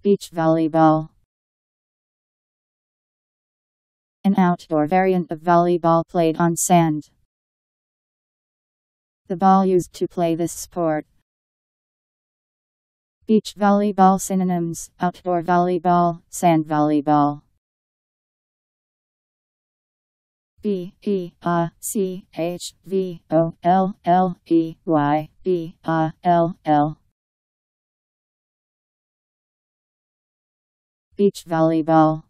Beach volleyball. An outdoor variant of volleyball played on sand. The ball used to play this sport. Beach volleyball synonyms outdoor volleyball, sand volleyball. B E A C H V O L L E Y B A L L Beach volleyball